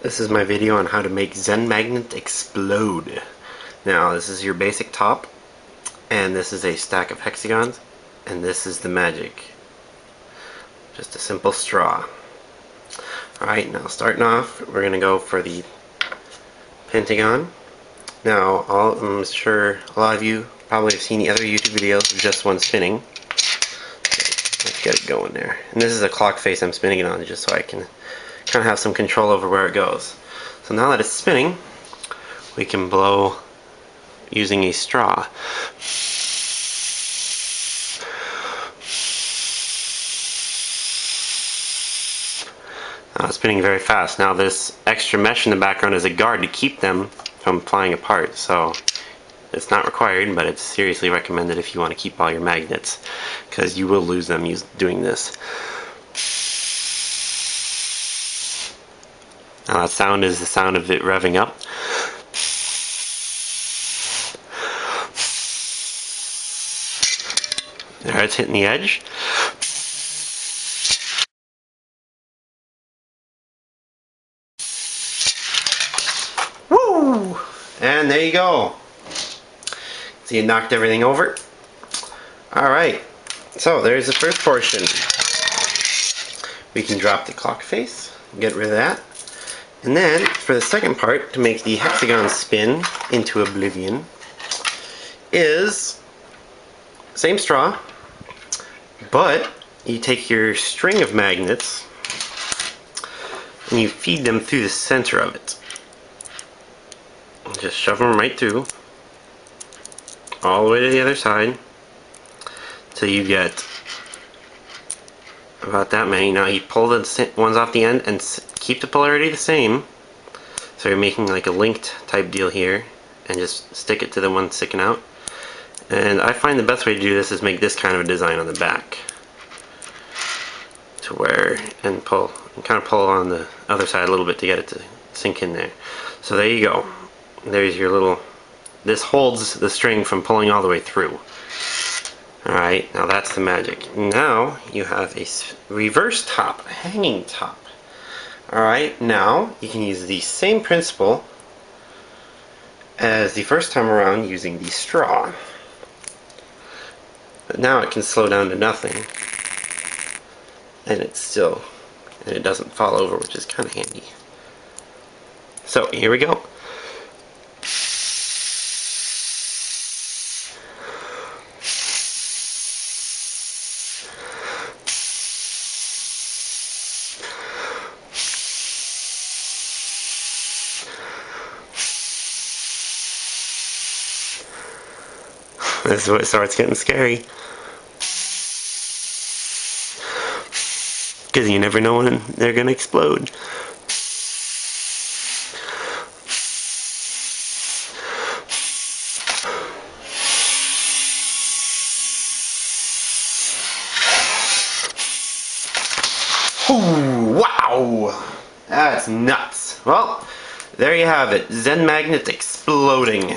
This is my video on how to make Zen Magnet explode. Now this is your basic top and this is a stack of hexagons and this is the magic. Just a simple straw. Alright, now starting off we're going to go for the pentagon. Now all, I'm sure a lot of you probably have seen the other YouTube videos of just one spinning. Let's get it going there. And this is a clock face I'm spinning it on just so I can kind of have some control over where it goes. So now that it's spinning, we can blow using a straw. Now it's spinning very fast. Now this extra mesh in the background is a guard to keep them from flying apart. So it's not required, but it's seriously recommended if you want to keep all your magnets because you will lose them doing this. Now that sound is the sound of it revving up. There it's hitting the edge. Woo! And there you go. So you knocked everything over. Alright, so there's the first portion. We can drop the clock face, get rid of that. And then, for the second part, to make the hexagon spin into oblivion, is same straw, but you take your string of magnets and you feed them through the center of it. Just shove them right through, all the way to the other side, till you get about that many. Now you pull the ones off the end and keep the polarity the same. So you're making like a linked type deal here and just stick it to the one sticking out. And I find the best way to do this is make this kind of a design on the back. To where, and pull, and kind of pull on the other side a little bit to get it to sink in there. So there you go. There's your little, this holds the string from pulling all the way through. Alright, now that's the magic. Now you have a reverse top, a hanging top. Alright, now you can use the same principle as the first time around using the straw. But now it can slow down to nothing. And it's still, and it doesn't fall over, which is kind of handy. So, here we go. This is what starts getting scary. Because you never know when they're going to explode. Ooh, wow! That's nuts. Well, there you have it. Zen Magnet exploding.